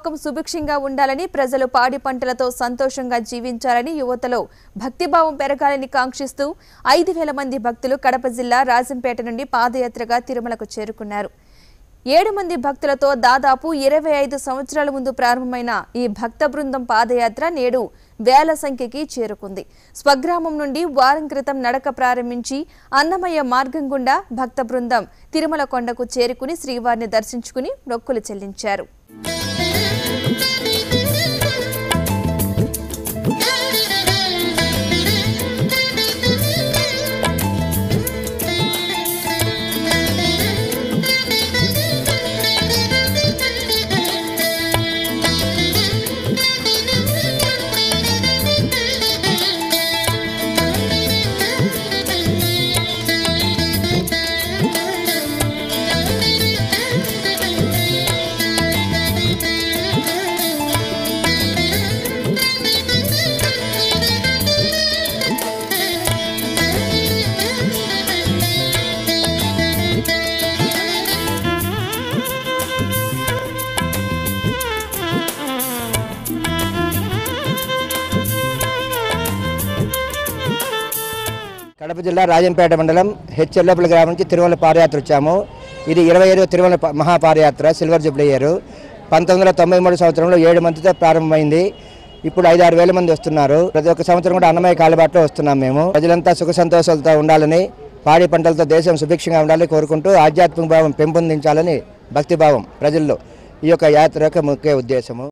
లోకం సుభిక్షంగా ఉండాలని ప్రజలు పాడి పంటలతో సంతోషంగా జీవించాలని యువతలో భక్తిభావం పెరగాలని కాంక్షిస్తూ ఐదు వేల మంది భక్తులు కడప జిల్లా రాజంపేట నుండి పాదయాత్రగా తిరుమలకు చేరుకున్నారు. ఏడు మంది భక్తులతో దాదాపు ఇరవై ఐదు సంవత్సరాల ముందు ప్రారంభమైన ఈ భక్త బృందం పాదయాత్ర నేడు వేల సంఖ్యకి చేరుకుంది. స్వగ్రామం నుండి వారం క్రితం నడక ప్రారంభించి అన్నమయ్య మార్గం గుండా భక్త బృందం తిరుమల కొండకు చేరుకుని శ్రీవారిని దర్శించుకుని మొక్కులు చెల్లించారు. Música కడప జిల్లా రాజంపేట మండలం హెచ్చెల్లపల్లి గ్రామం నుంచి తిరుమల పాదయాత్ర వచ్చాము. ఇది ఇరవై ఐదో తిరుమల మహాపాదయాత్ర సిల్వర్ జూబ్లీ ఇయర్. పంతొమ్మిది వందల తొంభై మూడు సంవత్సరంలో ఏడు మందితో ప్రారంభమైంది. ఇప్పుడు ఐదు ఆరు వేల మంది వస్తున్నారు. ప్రతి ఒక్క సంవత్సరం కూడా అన్నమయ్య కాలుబాట్లో వస్తున్నాం మేము. ప్రజలంతా సుఖ సంతోషాలతో ఉండాలని పాడి పంటలతో దేశం సుభిక్షంగా ఉండాలని కోరుకుంటూ ఆధ్యాత్మిక భావం పెంపొందించాలని భక్తిభావం ప్రజల్లో ఈ యొక్క యాత్ర యొక్క ముఖ్య ఉద్దేశము.